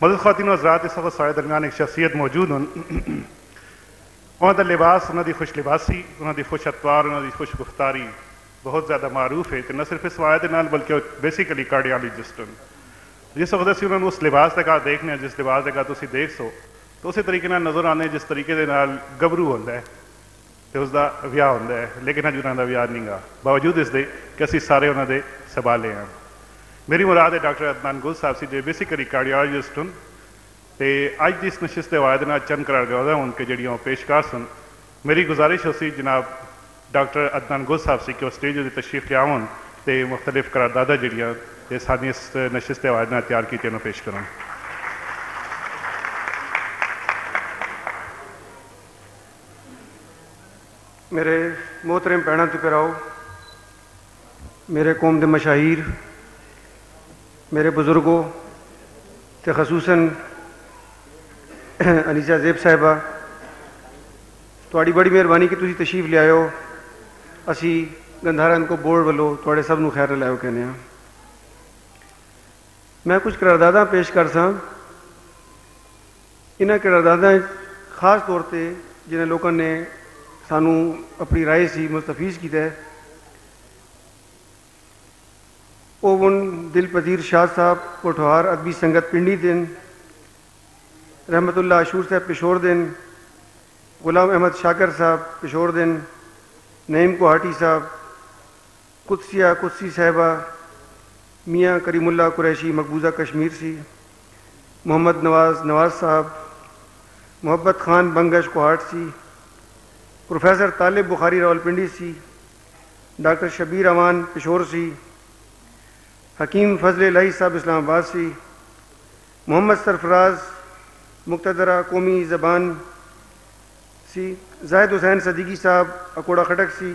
مدد خواتین و حضرات اس وقت سارے درمیان ایک شخصیت موجود ہوں۔ انہوں کا لباس، انہوں کی خوش لباسی، انہوں کی خوش اتوار، انہوں کی خوش گفتاری بہت زیادہ معروف ہے۔ تو نہ صرف اس وایت نال بلکہ وہ بیسیکلی کارڈیالوجسٹ ہیں جس وقت اسی انہوں نے اس لباس کا دیکھنے جس لباس کا تھی دیکھ سو، تو اسی طریقے نال نظر آنے جس طریقے دے نال گبرو ہوتا ہے تو اس کا ویاہ ہوتا ہے۔ لیکن اج انہوں کا ویاہ نہیں گا۔ باوجود اس دے کہ اسی سارے انہوں نے سنبھالے ہیں۔ میری مراد ہے ڈاکٹر عدنان گل صاحب سی جو بیسیکلی کارڈیالوجسٹ ہوں تو اج کی اس نشست وایت نال چند کرار گیا ان کے جڑی پیشکار سن میری گزارش ہو سی جناب ڈاکٹر عدنان گل صاحب سی کہ وہ اسٹیج کی تشریف لیا تو مختلف قراردادہ جڑیاں یہ ساری اس نشست وایت نال تیار کی انہوں پیش کروں میرے محترم بہنوں تو پیراؤ میرے قوم دے مشاہیر میرے بزرگوں تے خصوصاً انیسا زیب صاحبہ تھوڑی بڑی مہربانی کہ تھی تشریف لیا ہو اسی گندھارن کو بورڈ والو تھوڑے سب نو خیر لاؤ کہنے ہیں میں کچھ قرارداداں پیش کر سا انہاں قرارداداں خاص طور پہ جنہیں لوگوں نے سانو اپنی رائے سی مستفیض کیتا ہے اوون دل پذیر شاہ صاحب، کوٹھوار ادبی سنگت پنڈی دن، رحمت اللہ عشور صاحب پشور دن، غلام احمد شاکر صاحب پشور دن، نعیم کوہاٹی صاحب، قدسیہ قدسی صاحبہ، میاں کریم اللہ قریشی مقبوضہ کشمیر سی، محمد نواز نواز صاحب، محبت خان بنگش کوہاٹ سی، پروفیسر طالب بخاری راول پنڈی سی، ڈاکٹر شبیر امان پشور سی حکیم فضل الہی صاحب اسلام آباد سی محمد سرفراز مقتدرہ قومی زبان سی زاہد حسین صدیقی صاحب، اکوڑا خٹک سی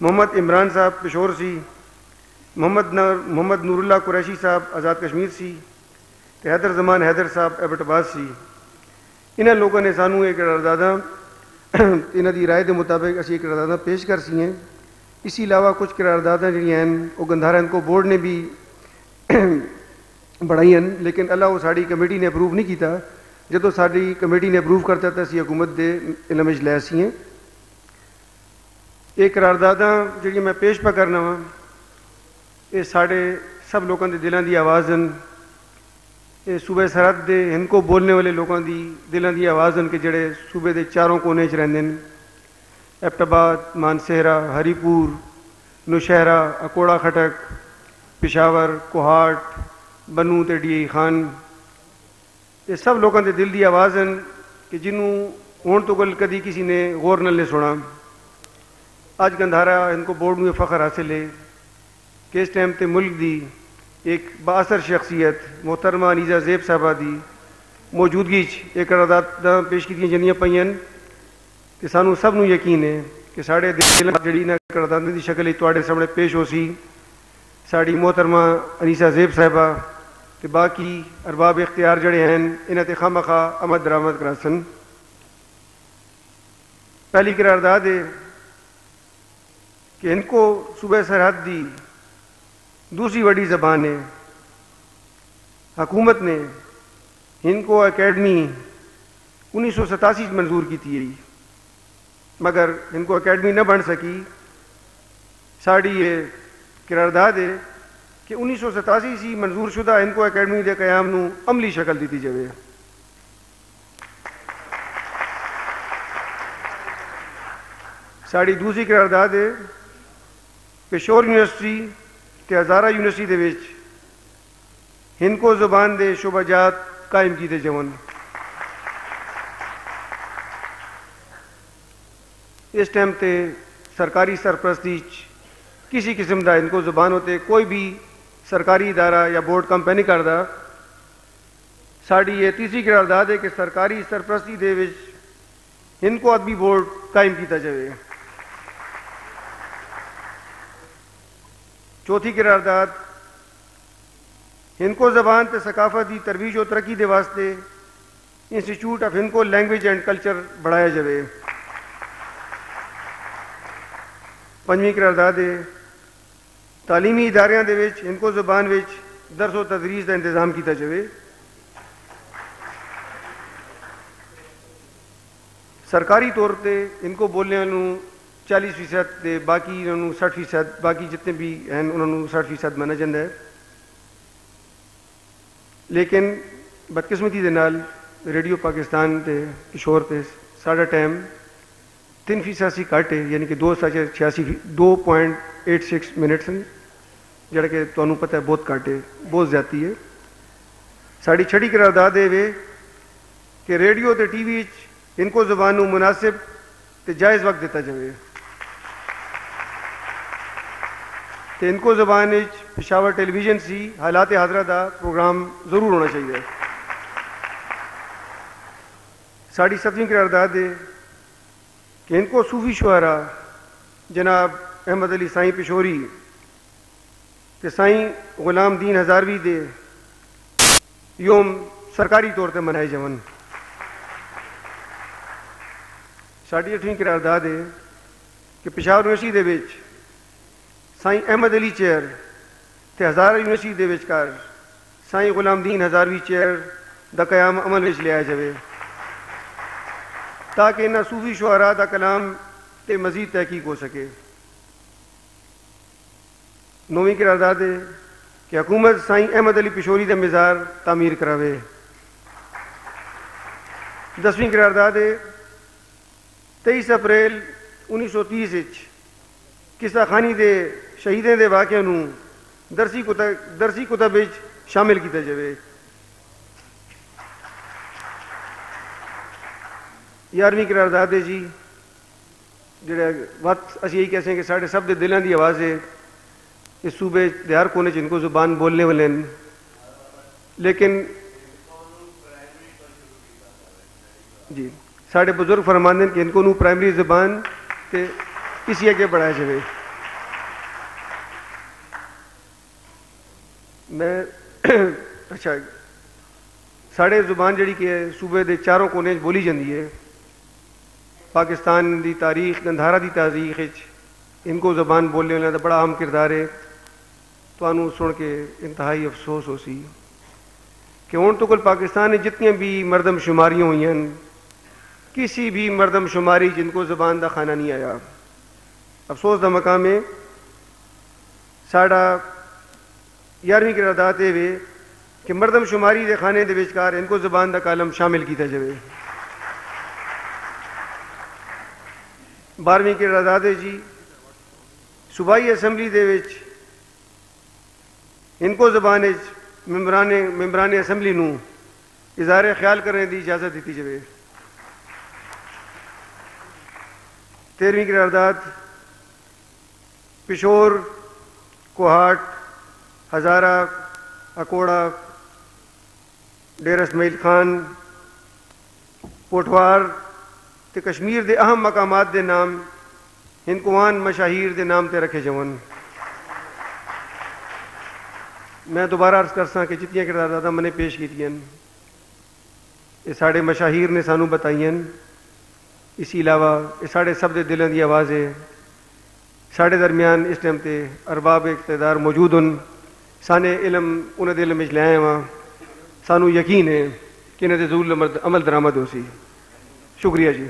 محمد عمران صاحب پشور سی محمد نور محمد نور اللہ قریشی صاحب آزاد کشمیر سی حیدر زمان حیدر صاحب ایبٹ آباد سی انہوں لوگوں نے سانو ایک قرارداداں انہوں دی رائے دے مطابق اسی ایک قرارداداں پیش کر سی ہیں۔ اسی علاوہ کچھ قرارداداں جڑی ہیں وہ گندھارن کو بورڈ نے بھی بڑھائی ہیں لیکن اللہ وہ ساری کمیٹی نے اپروو نہیں کیتا جدو ساری کمیٹی نے اپروو کرتا تھا اسی حکومت دے علم وچ لے سی ہیں یہ قرارداداں جڑی میں پیش پہ کرنا وا یہ سارے سب لوگوں کے دلوں کی آواز ہیں یہ صوبے سرحد دے ہن کو بولنے والے لوگوں کی دلوں کی آواز ہیں کہ جڑے صوبے دے چاروں کونے چ رہتے ہیں ایبٹ آباد مانسہرا ہری پور نوشہرا اکوڑا خٹک پشاور، کوہاٹ، بنو تے ڈی آئی خان، یہ سب لوگوں کے دل کی آواز ہیں کہ جنہوں ہون تو گل کدی کسی نے غور نہ لے سنا۔ اج گندھارا ان کو بورڈ میں فخر حاصل ہے کہ اس ٹائم تے ملک دی ایک باثر شخصیت محترمہ انیزا زیب صاحبہ دی موجودگی ایک قرارداد پیش کی جنیاں پہ کہ سانو سب نو یقین ہے کہ سارے دل جڑی نہ قرارداد دی شکل تے سامنے پیش ہو سی۔ ساری محترمہ انیسا زیب صاحبہ تے باقی ارباب اختیار جڑے ہیں انہیں تے خواہ مخواہ آمد درآمد کرا سن پہلی قرارداد ہے کہ ان کو صوبہ سرحد دی دوسری بڑی زبان ہے۔ حکومت نے ان کو اکیڈمی انیس سو ستاسی منظور کی تھی مگر ان کو اکیڈمی نہ بن سکی ساڑی یہ قرارداد ہے کہ انیس سو ستاسی سی منظور شدہ ان کو اکیڈمی دے قیام نو عملی شکل دیتی جائے ساڑی دوسری قرارداد ہے پشور یونیورسٹی تے ہزارہ یونیورسٹی دے وچ ہند کو زبان دے شعبہ جات قائم کیتے جون اس ٹائم تے سرکاری سرپرستی کسی قسم دا ان کو زبان ہوتے، کوئی بھی سرکاری ادارہ یا بورڈ کم پہ نہیں کرتا۔ ساری یہ تیسری قرارداد ہے کہ سرکاری سرپرستی دے وچ ہند کو ادبی بورڈ قائم کیتا جائے چوتھی قرارداد ہند کو زبان تے ثقافت کی ترویج و ترقی دے واسطے انسٹیٹیوٹ آف ہند کو لینگویج اینڈ کلچر بڑھایا جائے ਪੰਜਵੀਂ ਕਰਦਾ ਦੇ ਤਾਲੀਮੀ اداریاں ਦੇ ਵਿੱਚ, ਇਨਕੋ ਜ਼ਬਾਨ ਵਿੱਚ وچ درس و تدریس دا انتظام کیتا ਸਰਕਾਰੀ ਤੌਰ ਤੇ ਇਨਕੋ ਬੋਲਿਆਂ ਨੂੰ 40% ਤੇ ਬਾਕੀ ਇਹਨਾਂ ਨੂੰ 60% ਬਾਕੀ ਜਿੰਨੇ ਵੀ ਹਨ, ਉਹਨਾਂ ਨੂੰ 60% ਮੰਨਿਆ ਜਾਂਦਾ ਹੈ। ਲੇਕਿਨ ਬਦਕਿਸਮਤੀ ਦੇ ਨਾਲ ਰੇਡੀਓ ਪਾਕਿਸਤਾਨ ਤੇ ਕਿਸ਼ੋਰ ਤੇ ਸਾਡਾ ਟਾਈਮ تین فیصد سی کٹ ہے یعنی کہ دو سچ چھیاسی، two point eight six minutes ہیں، جڑا کہ تمہیں پتہ ہے بہت کٹ ہے بہت زیادتی ہے۔ ساری چھڑی قرارداد ہے کہ ریڈیو تے ٹی وی ان کو زبان مناسب تے جائز وقت دیتا جائے تے ان کو زبان پشاور ٹیلی ویژن سی، حالات حاضرہ دا پروگرام ضرور ہونا چاہیے۔ ساڑی ستویں قرارداد ہے کہ ان کو صوفی شعرا جناب احمد علی سائیں پشوری تے سائیں غلام دین ہزاروی دے یوم سرکاری طور تے منائے جون ساڑی اٹھویں قرارداد ہے کہ پشاور یونیورسٹی دے وچ سائیں احمد علی چیئر تے ہزار یونیورسٹی دے وچکار سائیں غلام دین ہزاروی چیئر دا قیام عمل وچ لیا جاوے تاکہ انہاں صوفی شعراء دا کلام تے مزید تحقیق ہو سکے۔ نویں قرارداد ہے کہ حکومت سائیں احمد علی پشوری دا مزار تعمیر کراوے۔ دسویں قرارداد ہے تیئیس اپریل انیس سو تیس قصہ خانی دے شہیدیں دے واقعے درسی کتب درسی کتب شامل کیتا جائے یارویں قرارداد ہے جی جڑا وقت اسی یہی کہتے ہیں کہ سارے سب دے دلوں دی آواز ہے اس صوبے دیار کونے جن کو زبان بولنے والے ہیں۔ لیکن جی سارے بزرگ فرماندن کہ ان کو نو پرائمری زبان تے اسی اگے بڑھایا جائے میں اچھا ساڑھے زبان جڑی کہ صوبے دے چاروں کونے بولی جاندی ہے۔ پاکستان دی تاریخ گندھارا دی تاریخ ان کو زبان بولنے والے بڑا اہم کردار ہے۔ تو سن کے انتہائی افسوس ہو سی۔ کہ ہوں تو کل پاکستان نے جتنی بھی مردم شماریاں ہوئی ہیں، کسی بھی مردم شماری جن کو زبان دا خانہ نہیں آیا۔ افسوس دا مقام ہے۔ ساڑا یارویں قرارداد یہ کہ مردم شماری دے خانے دے وچکار ان کو زبان دا کالم شامل کیتا جائے بارہویں قرارداد ہے جی صوبائی اسمبلی دے وچ ان کو زبان ممبران اسمبلی نو اظہار خیال کرنے دی اجازت دیتی جائے تیرہویں قرارداد پشور، کوہاٹ، ہزارہ، اکوڑا ڈیر اسماعیل خان پوٹوار تے کشمیر دے اہم مقامات دے نام، ہندکوان مشاہیر دے نام تے رکھے جون میں دوبارہ عرض کر کہ جتنی کردار میں نے پیش کی یہ سارے مشاہیر نے سانو بتائی اسی علاوہ یہ سارے سب دے دلوں کی آواز ہے۔ درمیان اس ٹائم تے ارباب اقتدار موجود ان سانے علم انہیں علم لے آئے سانو یقین ہے کہ انہیں ضرور عمل درآمد ہو سی۔ شکریہ جی۔